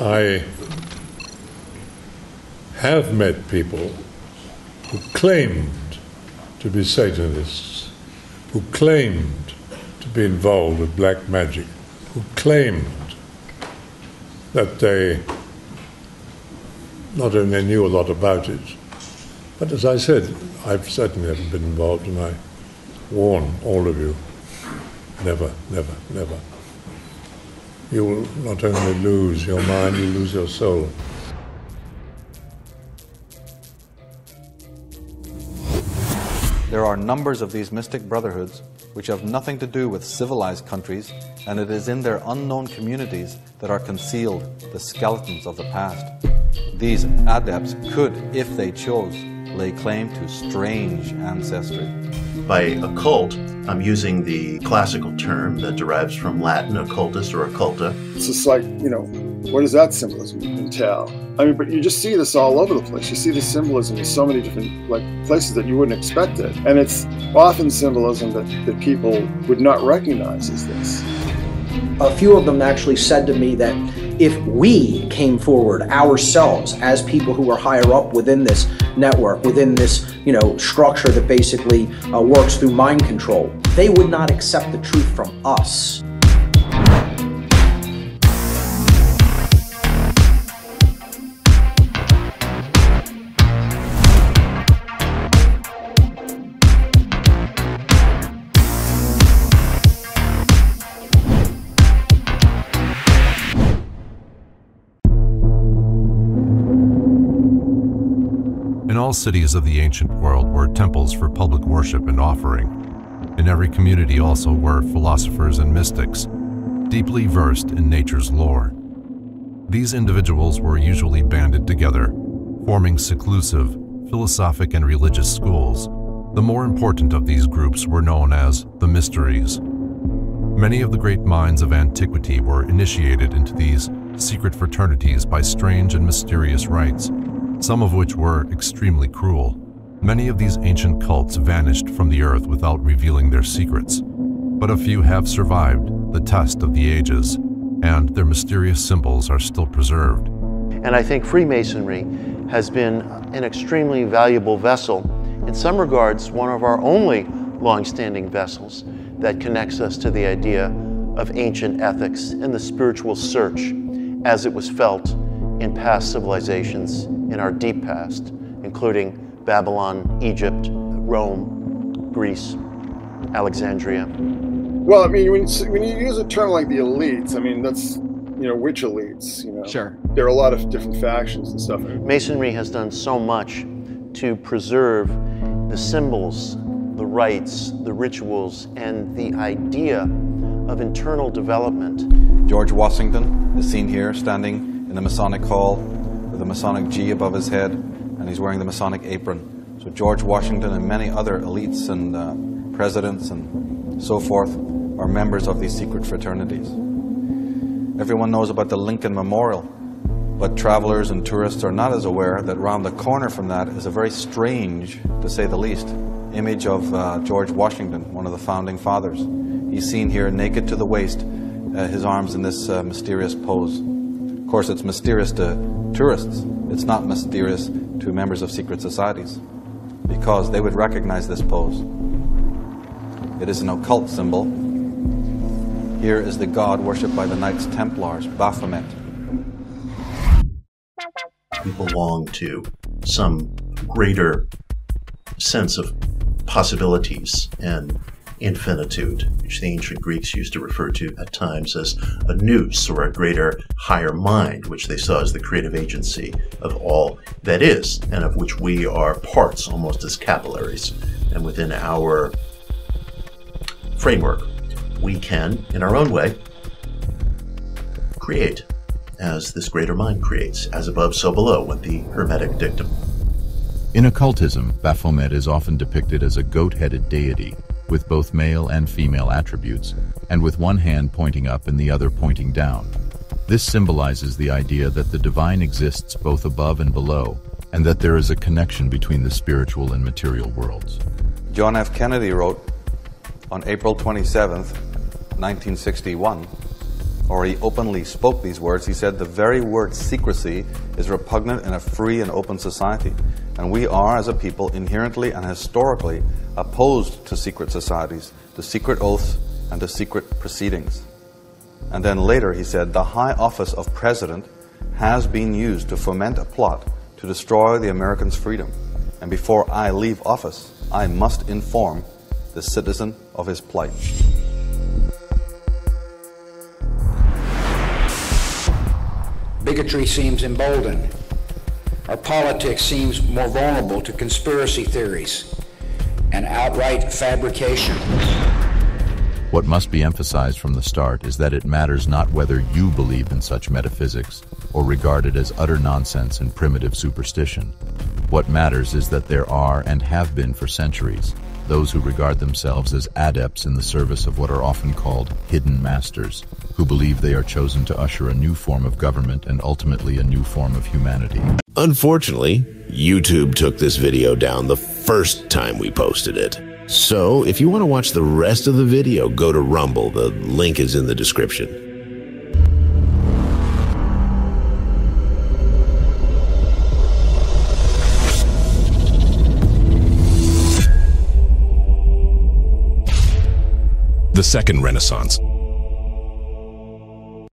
I have met people who claimed to be Satanists, who claimed to be involved with black magic, who claimed that they not only knew a lot about it, but as I said, I've certainly never been involved, and I warn all of you never, never, never. You will not only lose your mind, you lose your soul. There are numbers of these mystic brotherhoods which have nothing to do with civilized countries, and it is in their unknown communities that are concealed the skeletons of the past. These adepts could, if they chose, lay claim to strange ancestry. By occult, I'm using the classical term that derives from Latin, occultus or occulta. It's just like, you know, what does that symbolism entail? I mean, but you just see this all over the place. You see this symbolism in so many different like places that you wouldn't expect it. And it's often symbolism that, that people would not recognize as this. A few of them actually said to me that if we came forward ourselves as people who are higher up within this network, within this you know structure that basically uh, works through mind control, they would not accept the truth from us. All cities of the ancient world were temples for public worship and offering. In every community also were philosophers and mystics, deeply versed in nature's lore. These individuals were usually banded together, forming seclusive, philosophic and religious schools. The more important of these groups were known as the Mysteries. Many of the great minds of antiquity were initiated into these secret fraternities by strange and mysterious rites, some of which were extremely cruel. Many of these ancient cults vanished from the earth without revealing their secrets, but a few have survived the test of the ages, and their mysterious symbols are still preserved. And I think Freemasonry has been an extremely valuable vessel, in some regards, one of our only long-standing vessels that connects us to the idea of ancient ethics and the spiritual search as it was felt in past civilizations in our deep past, including Babylon, Egypt, Rome, Greece, Alexandria. Well, I mean, when, when you use a term like the elites, I mean, that's, you know, which elites? You know, sure. There are a lot of different factions and stuff. Masonry has done so much to preserve the symbols, the rites, the rituals, and the idea of internal development. George Washington is seen here standing in the Masonic Hall with a Masonic G above his head, and he's wearing the Masonic apron. So George Washington and many other elites and uh, presidents and so forth are members of these secret fraternities. Everyone knows about the Lincoln Memorial, but travelers and tourists are not as aware that round the corner from that is a very strange, to say the least, image of uh, George Washington, one of the founding fathers. He's seen here naked to the waist, uh, his arms in this uh, mysterious pose. Of course, it's mysterious to tourists. It's not mysterious to members of secret societies because they would recognize this pose. It is an occult symbol. Here is the god worshipped by the Knights Templars, Baphomet. We belong to some greater sense of possibilities and infinitude, which the ancient Greeks used to refer to at times as a nous or a greater higher mind, which they saw as the creative agency of all that is, and of which we are parts almost as capillaries. And within our framework, we can, in our own way, create as this greater mind creates, as above, so below, went the Hermetic dictum. In occultism, Baphomet is often depicted as a goat-headed deity with both male and female attributes, and with one hand pointing up and the other pointing down. This symbolizes the idea that the divine exists both above and below, and that there is a connection between the spiritual and material worlds. John F. Kennedy wrote on April 27, 1961, or he openly spoke these words, he said the very word secrecy is repugnant in a free and open society. And we are, as a people, inherently and historically opposed to secret societies, to secret oaths, and to secret proceedings. And then later he said the high office of president has been used to foment a plot to destroy the Americans' freedom. And before I leave office, I must inform the citizen of his plight. Bigotry seems emboldened. Our politics seems more vulnerable to conspiracy theories and outright fabrication. What must be emphasized from the start is that it matters not whether you believe in such metaphysics or regard it as utter nonsense and primitive superstition. What matters is that there are and have been for centuries those who regard themselves as adepts in the service of what are often called hidden masters, who believe they are chosen to usher a new form of government and ultimately a new form of humanity. Unfortunately, YouTube took this video down the first time we posted it. So, if you want to watch the rest of the video, go to Rumble. The link is in the description. The Second Renaissance